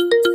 you